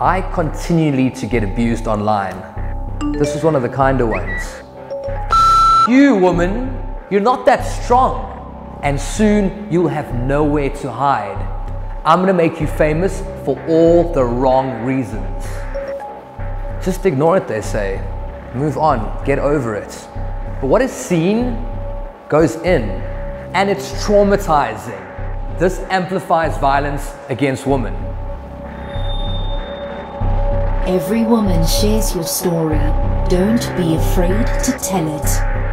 I continually to get abused online. This is one of the kinder ones. You woman, you're not that strong, and soon you'll have nowhere to hide. I'm gonna make you famous for all the wrong reasons. Just ignore it, they say. Move on, get over it. But what is seen goes in, and it's traumatizing. This amplifies violence against women. Every woman shares your story. Don't be afraid to tell it.